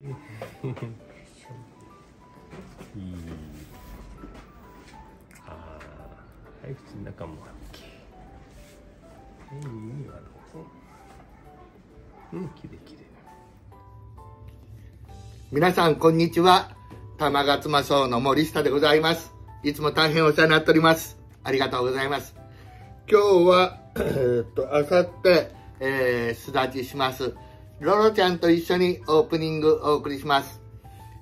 いいああはい口の中も OK はい耳はどううんきれいきれい皆さん、こんにちは。玉勝間荘の森下でございます。いつも大変お世話になっております。ありがとうございます。今日は、えーっと、あさって、えー、すだちします。ロロちゃんと一緒にオープニングお送りします。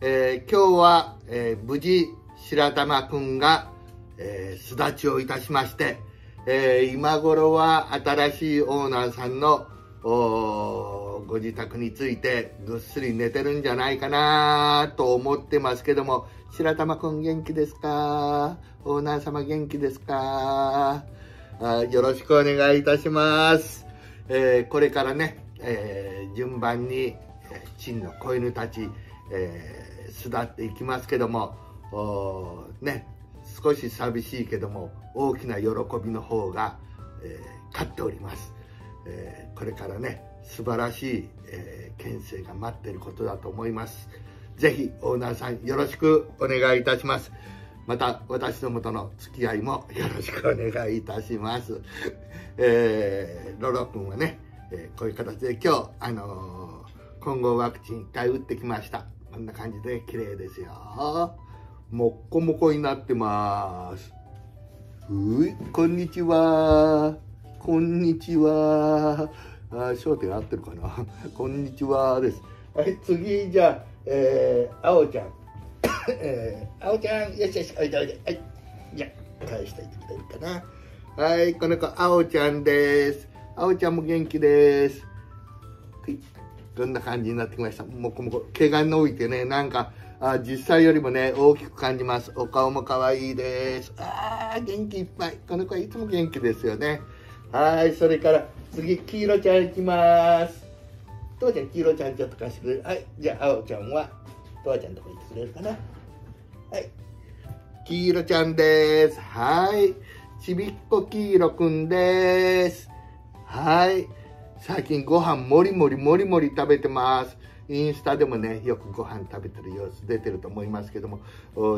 えー今日は、えー無事、白玉くんが、えー、すだちをいたしまして、えー今頃は新しいオーナーさんのご自宅についてぐっすり寝てるんじゃないかなと思ってますけども白玉くん元気ですか？オーナー様元気ですか？あよろしくお願いいたします、えこれからね、えー順番にえー真の子犬たち、えー巣立っていきますけどもね少し寂しいけども大きな喜びの方が、えー勝っております、えーこれからね素晴らしい、えー県政が待っていることだと思います。ぜひオーナーさんよろしくお願いいたします。また私どもとの付き合いもよろしくお願いいたします、えーロロ君はね、えーこういう形で今日あのー混合ワクチン1回打ってきました。こんな感じで綺麗ですよ。もっこもこになってます。ういこんにちは。こんにちは。あ焦点合ってるかな。こんにちはです。はい次じゃあえー、あおちゃん。えー、あおちゃんよしよしおいでおいで。はい。じゃあ返しておいてくれるかな。はいこの子あおちゃんです。あおちゃんも元気です。はい。どんな感じになってきました？もこもこ。毛が伸びてねなんかあ実際よりもね大きく感じます。お顔も可愛いです。あー元気いっぱい。この子はいつも元気ですよね。はいそれから次黄色ちゃんいきます。父ちゃん黄色ちゃんちょっと貸してくれる？はいじゃあ青ちゃんは父ちゃんとこ行ってくれるかな？はい。黄色ちゃんです。はい。ちびっこ黄色くんです。はい。最近ご飯もりもりもりもり食べてます。インスタでもねよくご飯食べてる様子出てると思いますけども。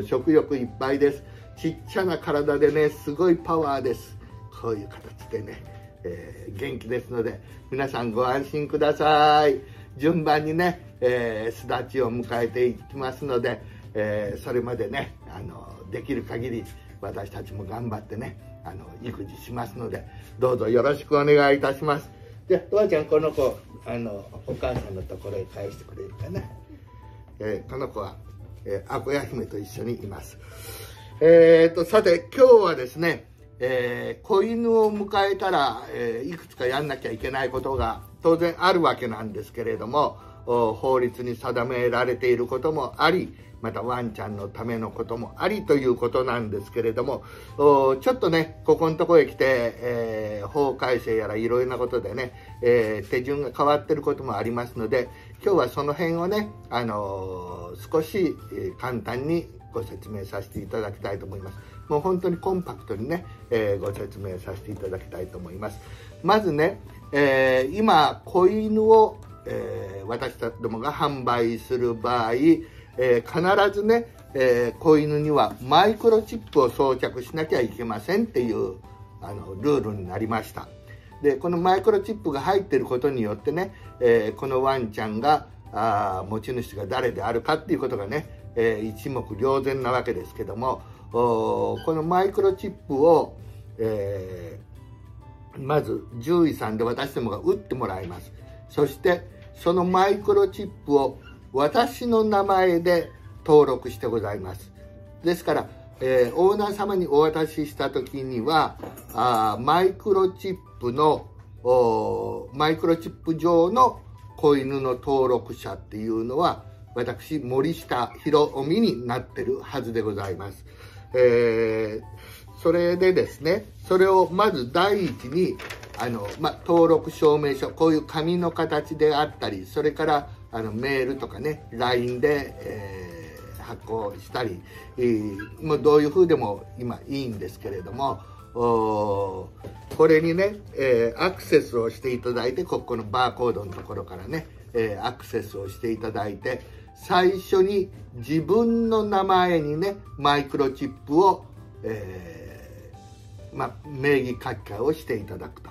食欲いっぱいです。ちっちゃな体でねすごいパワーです。こういう形でね、えー元気ですので皆さんご安心ください。順番にね、えー、巣立ちを迎えていきますので、えーそれまでねあのできる限り私たちも頑張ってねあの育児しますのでどうぞよろしくお願いいたします。じゃあとわちゃんこの子あのお母さんのところへ返してくれるかな、えーこの子は、えー、アコヤ姫と一緒にいます。えー、とさて今日はですね、えー子犬を迎えたら、えいくつかやんなきゃいけないことが当然あるわけなんですけれども法律に定められていることもありまたワンちゃんのためのこともありということなんですけれどもちょっとねここのとこへ来て、えー法改正やらいろいろなことでね、えー手順が変わってることもありますので今日はその辺をね、あのー少し、簡単にご説明させていただきたいと思います。もう本当にコンパクトにね、えーご説明させていただきたいと思います。まずね、えー今子犬を、えー私たちどもが販売する場合、えー必ずね、えー子犬にはマイクロチップを装着しなきゃいけませんっていうあのルールになりました。でこのマイクロチップが入っていることによってね、えーこのワンちゃんがあ持ち主が誰であるかっていうことがね、えー一目瞭然なわけですけどもこのマイクロチップを、えまず獣医さんで私どもが打ってもらいます。そしてそのマイクロチップを私の名前で登録してございます。ですから、えーオーナー様にお渡しした時にはあマイクロチップのマイクロチップ上の子犬の登録者っていうのは私森下博臣になってるはずでございます、えーそれでですねそれをまず第一にあの、ま、登録証明書こういう紙の形であったりそれからあのメールとかね LINE で、えー発行したり、えーもうどういう風でも今いいんですけれどもおこれにね、えーアクセスをしていただいてここのバーコードのところからね、えーアクセスをしていただいて最初に自分の名前にねマイクロチップを、えー、まあ、名義書き換えをしていただくと。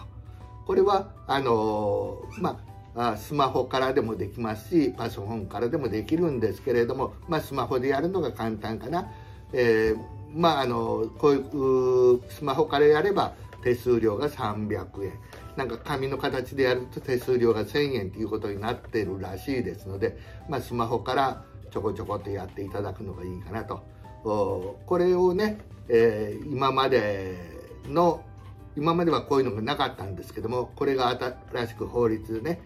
これはあの、まあスマホからでもできますしパソコンからでもできるんですけれども、まあ、スマホでやるのが簡単かな、えー、まああのこういうスマホからやれば手数料が300円なんか紙の形でやると手数料が1000円ということになってるらしいですので、まあ、スマホからちょこちょこっとやっていただくのがいいかなと。これをね、えー、今までの今まではこういうのがなかったんですけどもこれが新しく法律でね、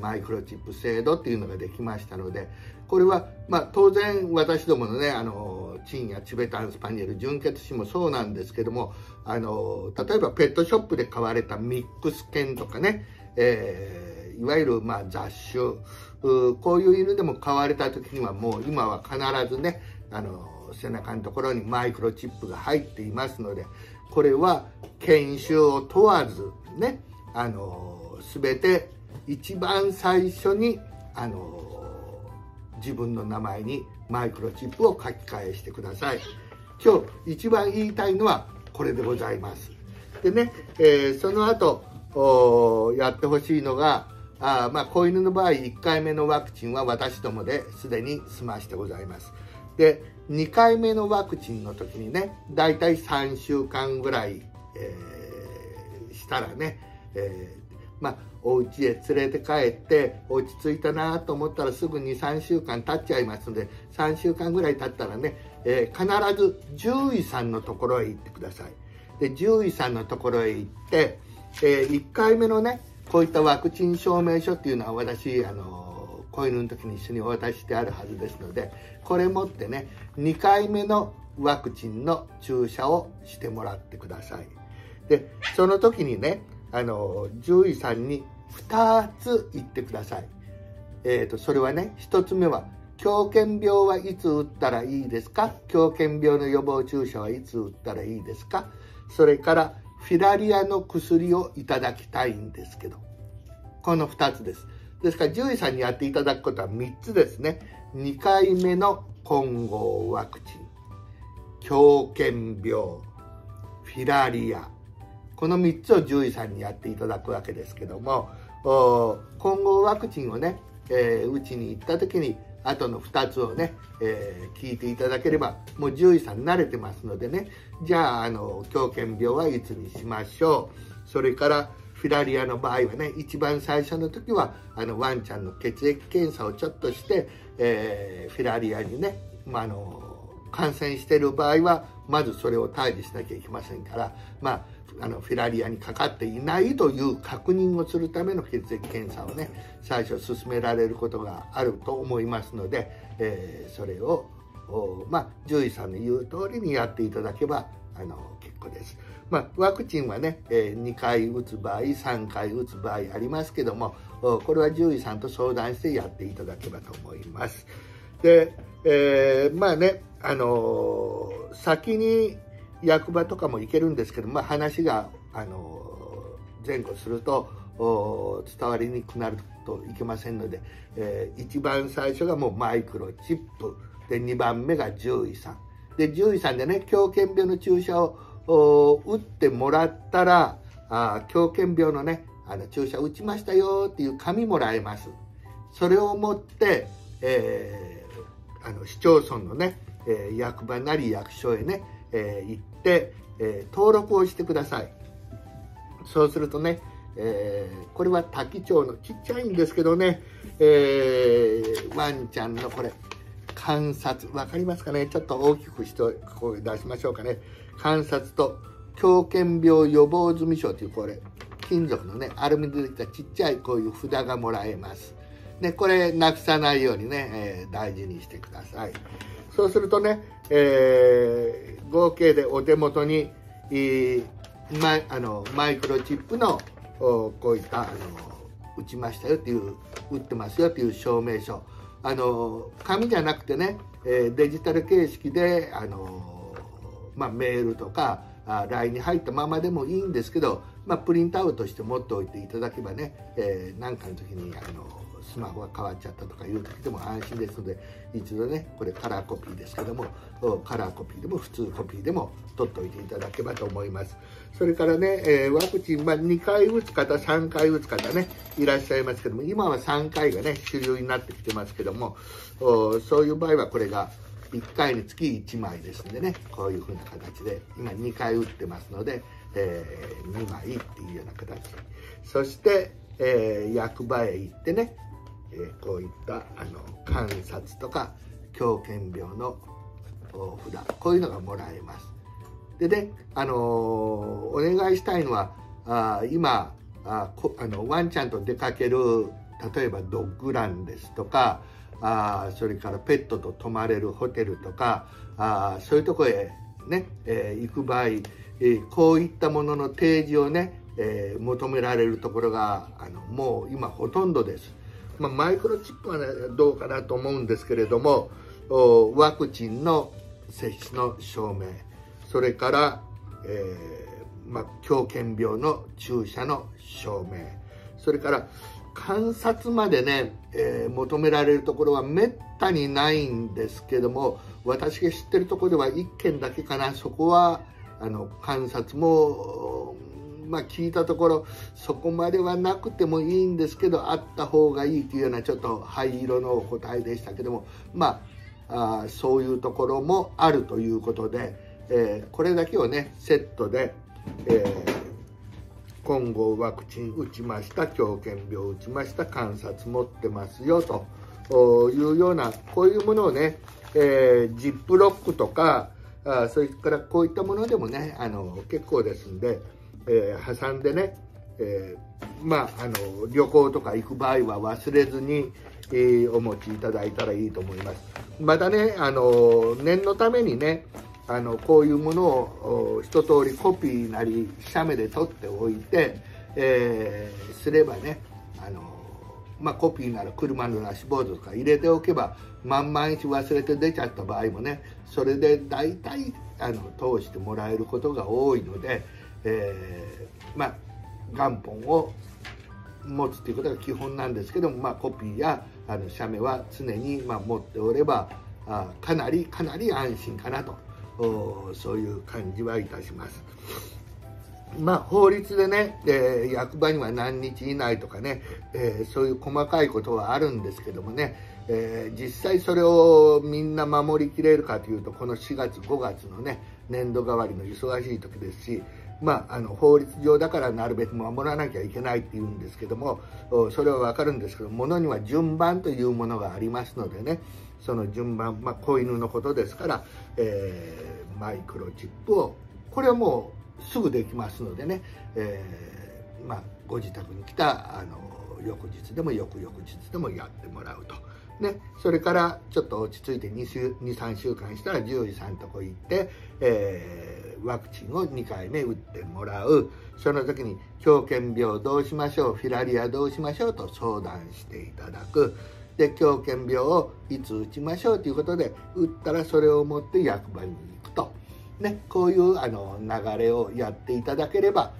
マイクロチップ制度っていうのができましたのでこれは、まあ、当然私どものねあのチンやチベタンスパニエル純血種もそうなんですけどもあの例えばペットショップで買われたミックス犬とかね、えー、いわゆるまあ雑種こういう犬でも買われた時にはもう今は必ずねあの背中のところにマイクロチップが入っていますのでこれは研修を問わずねあの全て一番最初にあの自分の名前にマイクロチップを書き換えしてください。今日一番言いたいのはこれでございます。でね、えー、その後やってほしいのがあまあ子犬の場合1回目のワクチンは私どもですでに済ましてございます。で2回目のワクチンの時にねだいたい3週間ぐらい、えー、したらね、えー、まあお家へ連れて帰って落ち着いたなと思ったらすぐに3週間経っちゃいますので3週間ぐらい経ったらね、えー、必ず獣医さんのところへ行ってください。で獣医さんのところへ行って、え、1回目のねこういったワクチン証明書っていうのは私あの子犬の時に一緒にお渡ししてあるはずですのでこれ持ってね2回目のワクチンの注射をしてもらってください。でその時にねあの獣医さんに2つ言ってください。えーと、それはね1つ目は狂犬病はいつ打ったらいいですか？狂犬病の予防注射はいつ打ったらいいですか？それからフィラリアの薬をいただきたいんですけど。この2つです。ですから獣医さんにやっていただくことは3つですね。2回目の混合ワクチン。狂犬病。フィラリア。この3つを獣医さんにやっていただくわけですけども混合ワクチンをね、えー、うちに行った時にあとの2つをね、えー、聞いていただければもう獣医さん慣れてますのでね。じゃああの狂犬病はいつにしましょう。それからフィラリアの場合はね一番最初の時はあのワンちゃんの血液検査をちょっとして、えー、フィラリアにね、まあ、の感染してる場合はまずそれを退治しなきゃいけませんからまああのフィラリアにかかっていないという確認をするための血液検査をね最初進められることがあると思いますので、えー、それをまあ獣医さんの言う通りにやっていただけばあの結構です。まあ、ワクチンはね、え、2回打つ場合3回打つ場合ありますけどもこれは獣医さんと相談してやっていただければと思います。で、えー、まあね、あのー、先に役場とかも行けるんですけど、まあ、話があの前後すると伝わりにくなるといけませんので、えー、一番最初がもうマイクロチップで2番目が獣医さんで獣医さんでね狂犬病の注射を打ってもらったらあ狂犬病のねあの注射打ちましたよっていう紙もらえます。それを持って、えー、あの市町村のね、えー、役場なり役所へねえー、行って、えー、登録をしてください。そうするとね、えー、これは滝町のちっちゃいんですけどね、えー、ワンちゃんのこれ観察。分かりますかね？ちょっと大きくしてこう出しましょうかね。観察と狂犬病予防済証というこれ金属のねアルミでできたちっちゃいこういう札がもらえます。でこれなくさないようにね、えー、大事にしてください。そうするとね、えー、合計でお手元に、えー、マあのマイクロチップのこういったあの打ちましたよっていう打ってますよっていう証明書。あの紙じゃなくてね、えデジタル形式であの、まあ、メールとか LINE に入ったままでもいいんですけど、まあ、プリントアウトして持っておいていただけばね何、えー、かの時にあのスマホが変わっちゃったとかいう時でも安心ですので一度ねこれカラーコピーですけどもカラーコピーでも普通コピーでも取っておいていただければと思います。それからね、えー、ワクチン、まあ、2回打つ方3回打つ方ねいらっしゃいますけども今は3回がね主流になってきてますけどもそういう場合はこれが1回につき1枚ですんでねこういう風な形で今2回打ってますので、えー、2枚っていうような形。そして、えー、役場へ行ってね、えー、こういったあの観察とか狂犬病の札こういうのがもらえます。でね、あのお願いしたいのはあ今あこあのワンちゃんと出かける例えばドッグランですとかあそれからペットと泊まれるホテルとかあそういうとこへね、えー、行く場合、えー、こういったものの提示をね、えー、求められるところがあのもう今ほとんどです、まあ、マイクロチップは、ね、どうかなと思うんですけれどもワクチンの接種の証明それから、えーまあ、狂犬病の注射の証明それから観察までね、えー、求められるところはめったにないんですけども私が知ってるところでは1件だけかな。そこはあの観察もまあ聞いたところそこまではなくてもいいんですけどあった方がいいというようなちょっと灰色の答えでしたけどもまああそういうところもあるということで、えー、これだけをねセットで、えー混合ワクチン打ちました狂犬病打ちました観察持ってますよというようなこういうものをね、えー、ジップロックとかあそれからこういったものでもねあの結構ですんで、えー、挟んでね、えー、まああの旅行とか行く場合は忘れずに、えー、お持ちいただいたらいいと思います。またねあの念のためにねあのこういうものを一通りコピーなり写メで撮っておいて、えー、すればねあの、まあ、コピーなら車のダッシュボードとか入れておけば万々一忘れて出ちゃった場合もねそれで大体あの通してもらえることが多いので、えー、まあ元本を持つということが基本なんですけども、まあ、コピーやあの写メは常にまあ持っておればあかなりかなり安心かなと。そういう感じはいたします。まあ、法律でね、えー、役場には何日以内とかね、えー、そういう細かいことはあるんですけどもね、えー、実際それをみんな守りきれるかというとこの4月5月のね年度代わりの忙しい時ですし、まあ、あの法律上だからなるべく守らなきゃいけないっていうんですけどもそれは分かるんですけどものには順番というものがありますのでねその順番、まあ、子犬のことですから、えー、マイクロチップをこれはもうすぐできますのでね、えー、まあ、ご自宅に来たあの翌日でも翌々日でもやってもらうと。ね、それからちょっと落ち着いて23週間したら獣医さんとこ行って、えー、ワクチンを2回目打ってもらうその時に狂犬病どうしましょうフィラリアどうしましょうと相談していただくで狂犬病をいつ打ちましょうということで打ったらそれを持って役場に行くと、ね、こういうあの流れをやっていただければ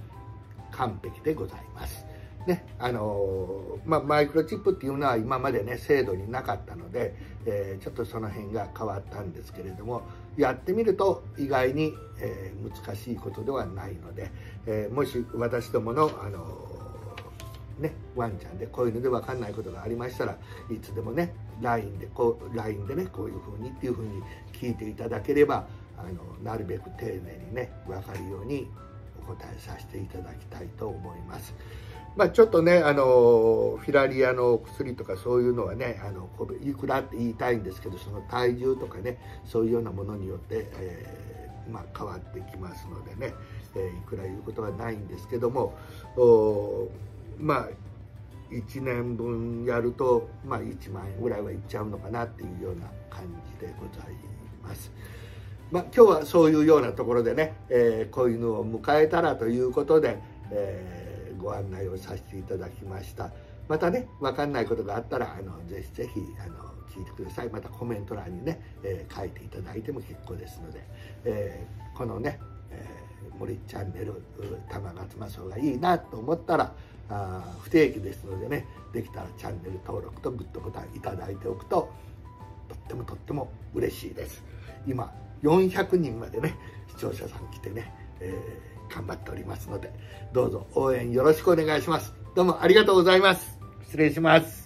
完璧でございます。ねあのまあ、マイクロチップっていうのは今までね制度になかったので、えー、ちょっとその辺が変わったんですけれどもやってみると意外に、えー、難しいことではないので、えー、もし私どもの、あのね、ワンちゃんでこういうので分かんないことがありましたらいつでもね LINE でこう LINE でねこういうふうにっていうふうに聞いていただければあのなるべく丁寧にね分かるようにお答えさせていただきたいと思います。まあ、ちょっとねあのフィラリアの薬とかそういうのはねあのいくらって言いたいんですけどその体重とかねそういうようなものによって、えー、まあ、変わってきますのでね、えー、いくら言うことはないんですけどもまあ1年分やると、まあ、1万円ぐらいはいっちゃうのかなっていうような感じでございます。まあ、今日はそういうようなところでね、えー、子犬を迎えたらということで、えー、ご案内をさせていただきました。またね、分かんないことがあったら、あのぜひぜひあの聞いてください。またコメント欄にね、えー、書いていただいても結構ですので、えこのね、え森チャンネル玉勝正がいいなと思ったらあ不定期ですのでねできたらチャンネル登録とグッドボタンいただいておくととってもとっても嬉しいです。今400人までね視聴者さん来てね、えー、頑張っておりますのでどうぞ応援よろしくお願いします。どうもありがとうございます。失礼します。